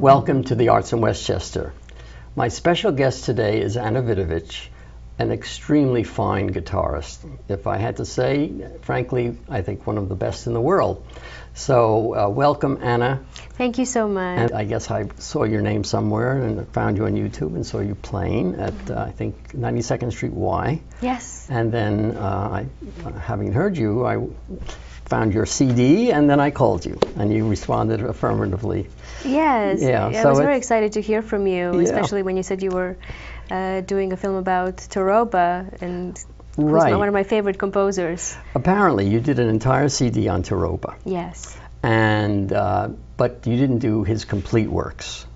Welcome to the Arts in Westchester. My special guest today is Ana Vidovic, an extremely fine guitarist. If I had to say, frankly, I think one of the best in the world. So, uh, welcome, Ana. Thank you so much. And I guess I saw your name somewhere and found you on YouTube and saw you playing at, uh, I think, 92nd Street Y. yes. And then, uh, I, having heard you, I found your CD and then I called you and you responded affirmatively. Yes. Yeah, I so was very excited to hear from you, Yeah. especially when you said you were uh, doing a film about Torroba and Right. one of my favorite composers. Apparently, you did an entire CD on Torroba, Yes. and uh, but you didn't do his complete works.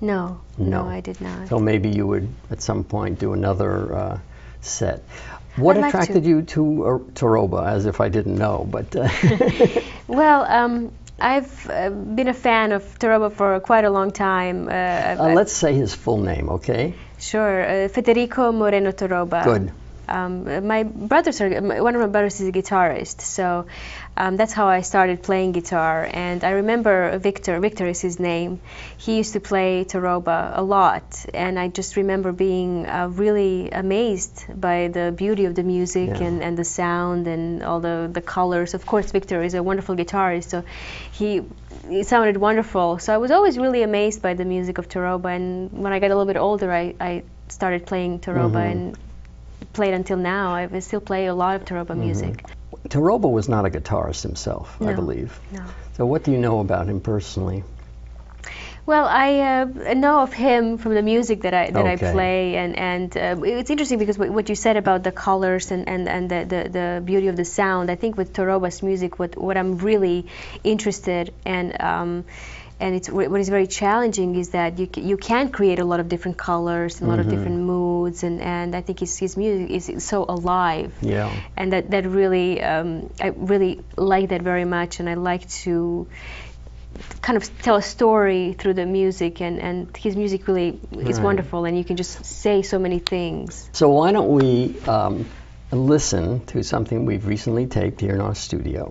No. No. I did not. So maybe you would at some point do another uh, set. What I'd like to. attracted you to uh, Torroba? As if I didn't know, but uh, Well, um, I've uh, been a fan of Torroba for quite a long time. Uh, uh, let's say his full name, okay? Sure, uh, Federico Moreno Torroba. Good. Um, my brothers are one of my brothers is a guitarist, so um, that's how I started playing guitar. And I remember Victor. Victor is his name. He used to play Torroba a lot, and I just remember being uh, really amazed by the beauty of the music Yeah. and, and the sound and all the the colors. Of course, Victor is a wonderful guitarist, so he. It sounded wonderful. So I was always really amazed by the music of Torroba. And when I got a little bit older, I, I started playing Torroba Mhm. and played until now. I still play a lot of Torroba music. Torroba was not a guitarist himself, I believe. No. So what do you know about him personally? Well, I uh, know of him from the music that I that Okay. I play, and and uh, it's interesting because what, you said about the colors and and, and the, the, the beauty of the sound. I think with Torroba's music, what what I'm really interested and um, and it's what is very challenging is that you you can create a lot of different colors and a lot of different moods, and and I think his his music is so alive. Yeah. and that that really um, I really like that very much, and I like to kind of tell a story through the music, and and his music really is Right. wonderful, and you can just say so many things. So why don't we um, listen to something we've recently taped here in our studio?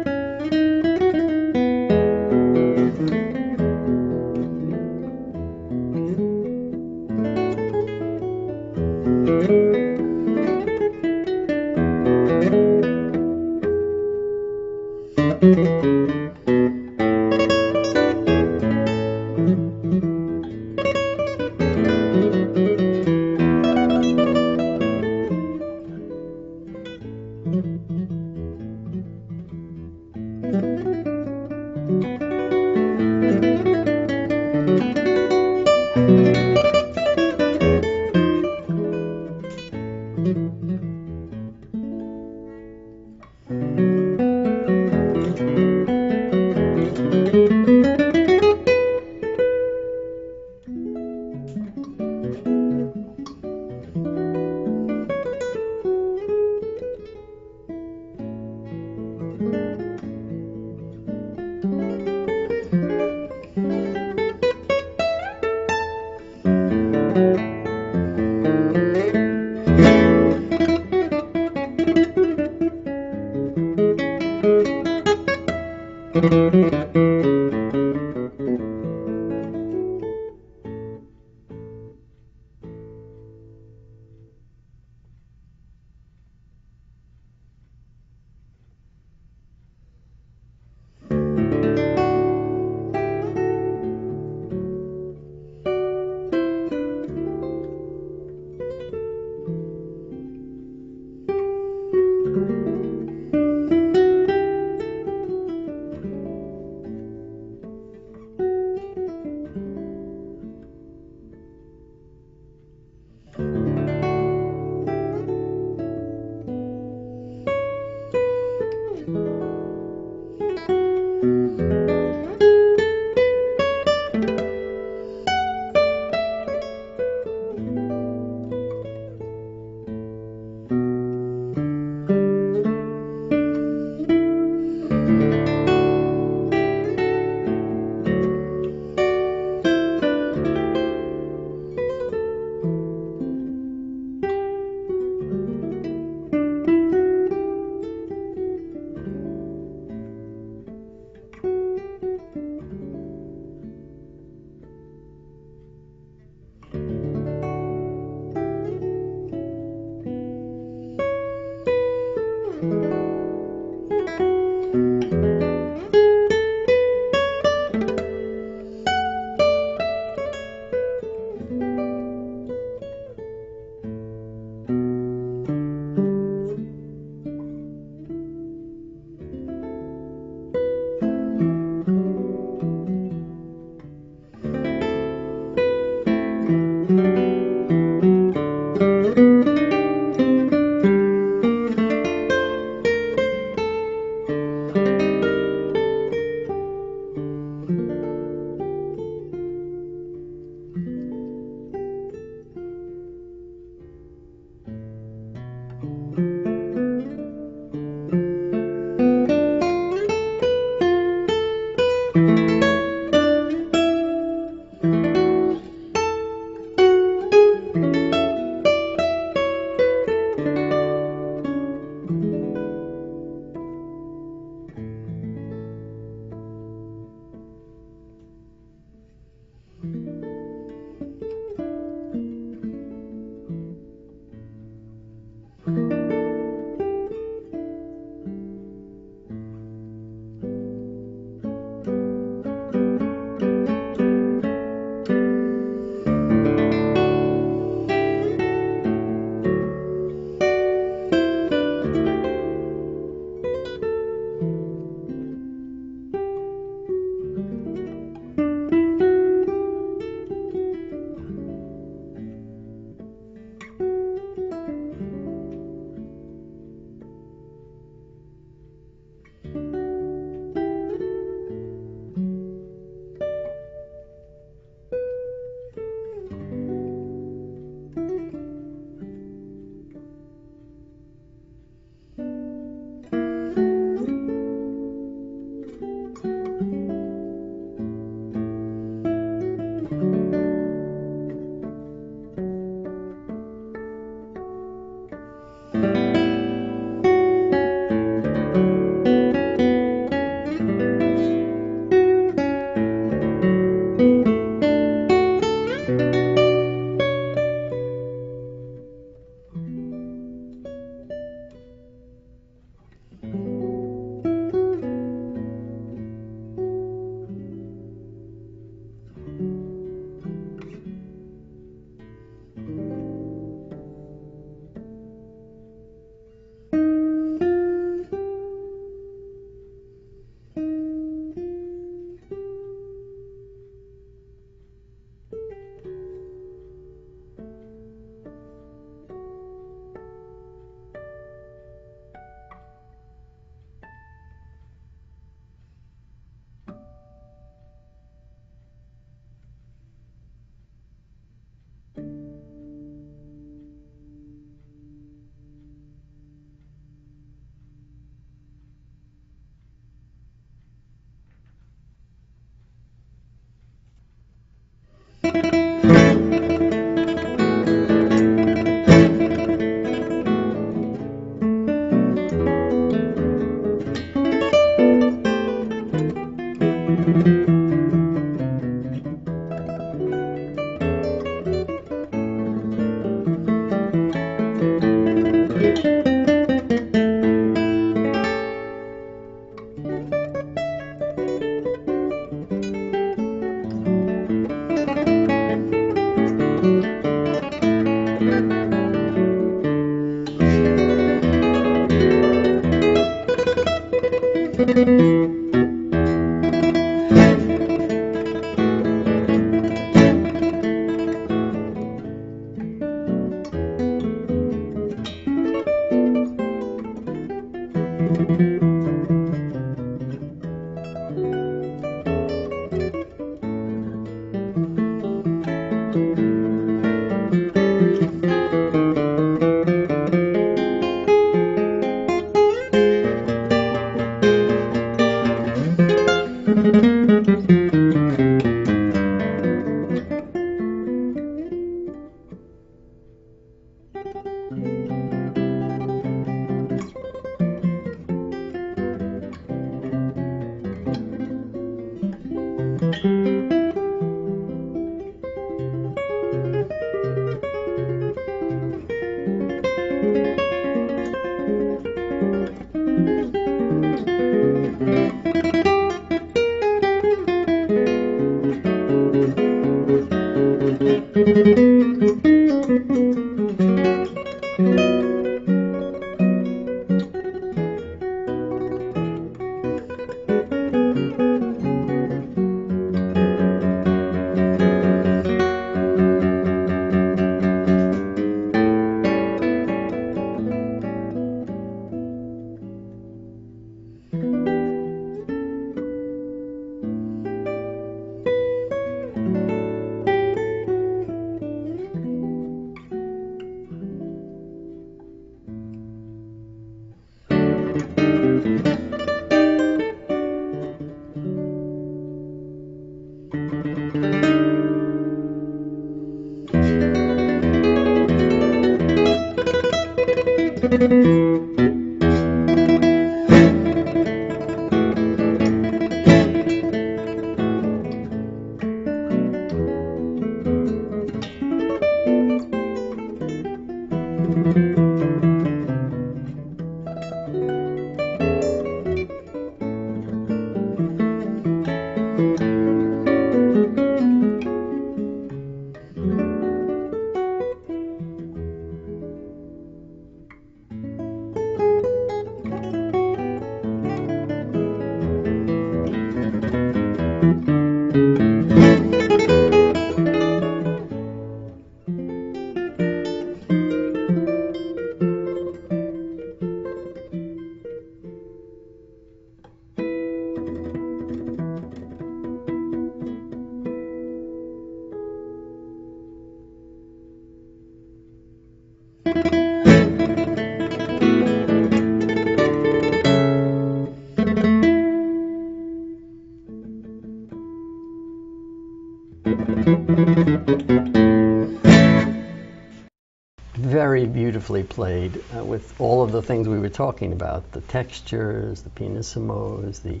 Played uh, with all of the things we were talking about the textures, the pianissimos, the.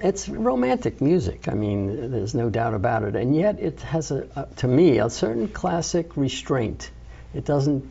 It's romantic music. I mean, there's no doubt about it. And yet, it has, a, a to me, a certain classic restraint. It doesn't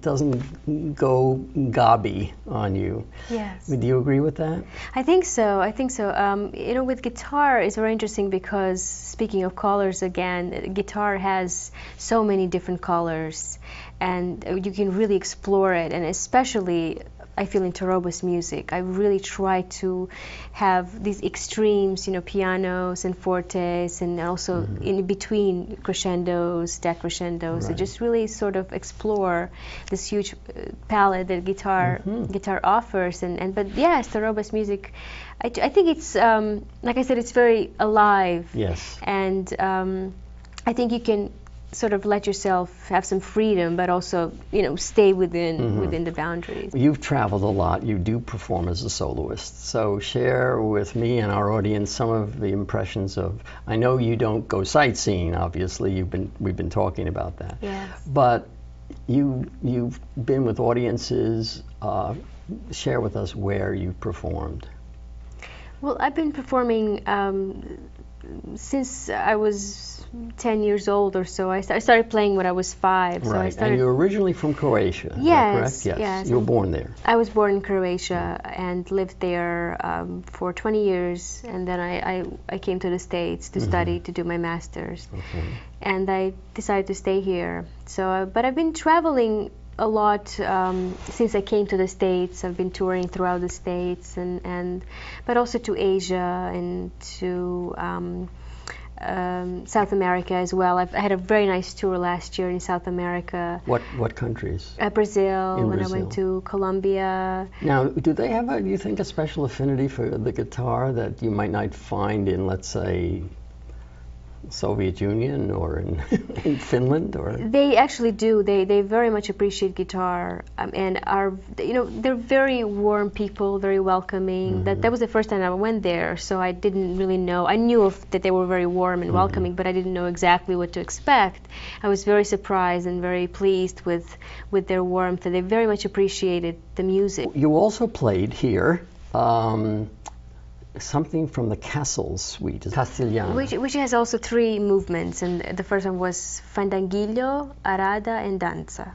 doesn't go gobby on you. Yes. Do you agree with that? I think so. I think so. Um, you know, with guitar, it's very interesting because speaking of colors again, guitar has so many different colors, and you can really explore it, and especially I feel in Torroba's music. I really try to have these extremes, you know, pianos and fortes, and also mm-hmm. in between crescendos, decrescendos, right. and just really sort of explore this huge uh, palette that guitar mm-hmm. guitar offers. And, and but yes, Torroba's music, I, I think it's um, like I said, it's very alive. Yes. And um, I think you can sort of let yourself have some freedom, but also you know stay within mm-hmm. within the boundaries. You've traveled a lot. You do perform as a soloist. So share with me and our audience some of the impressions of. I know you don't go sightseeing. Obviously, you've been we've been talking about that. Yes. But you you've been with audiences. Uh, share with us where you performed. Well, I've been performing um, since I was 10 years old or so. I, st- I started playing when I was five. So I right. started. And you're originally from Croatia. Yes, correct? Yes. yes. You were born there. I was born in Croatia and lived there um, for 20 years, and then I, I, I came to the States to study to do my master's, Okay. and I decided to stay here. So, uh, but I've been traveling a lot um, since I came to the States. I've been touring throughout the States, and, and but also to Asia and to um, um, South America as well. I've, I had a very nice tour last year in South America. What what countries? Uh, Brazil, In when I Brazil. went to Colombia, Now, do they have a, do you think, a special affinity for the guitar that you might not find in, let's say, Soviet Union or in, in Finland or? They actually do. They they very much appreciate guitar um, and are you know they're very warm people, very welcoming. That that was the first time I went there, so I didn't really know. I knew of, that they were very warm and welcoming, but I didn't know exactly what to expect. I was very surprised and very pleased with with their warmth. And they very much appreciated the music. You also played here um, something from the Castle suite, Castellana. Which, which has also three movements, and the first one was Fandanguillo, Arada, and Danza.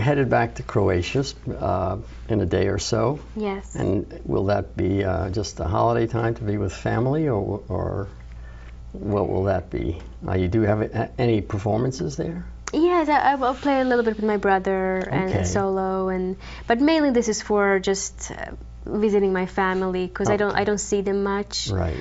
You're headed back to Croatia uh, in a day or so. Yes. And will that be uh, just a holiday time to be with family, or, or what will that be? Uh, you do have a, any performances there? Yes, I, I will play a little bit with my brother and Okay. solo, and but mainly this is for just uh, visiting my family because I don't I don't see them much. Right.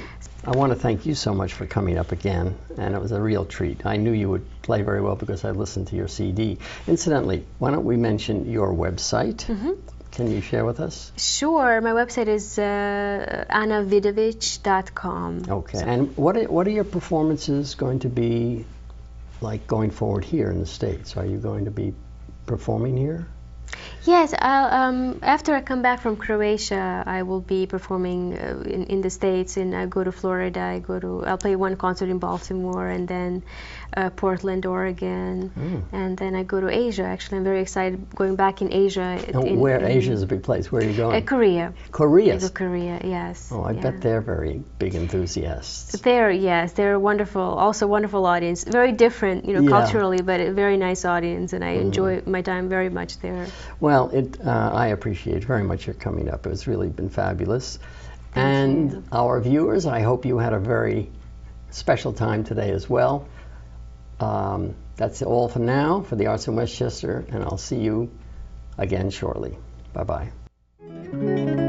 I want to thank you so much for coming up again, and it was a real treat. I knew you would play very well because I listened to your CD. Incidentally, why don't we mention your website? Mm-hmm. Can you share with us? Sure, my website is uh, anavidovic.com. Okay. And what are, what are your performances going to be like going forward here in the States? Are you going to be performing here? Yes, um, after I come back from Croatia, I will be performing uh, in, in the States, and I go to Florida. I go to I'll play one concert in Baltimore, and then uh, Portland, Oregon, Mm. and then I go to Asia. Actually, I'm very excited going back in Asia. Oh, in, where in, Asia is a big place. Where are you Uh, going? Korea. Korea. I go Korea. Yes. Oh, I yeah. bet they're very big enthusiasts. They're yes, they're a wonderful, also wonderful audience. Very different, you know, Yeah. culturally, but a very nice audience, and I enjoy my time very much there. Well, it, uh, I appreciate very much your coming up. It's really been fabulous. and you. our viewers, I hope you had a very special time today as well. Um, that's all for now for the Arts in Westchester, and I'll see you again shortly. Bye bye.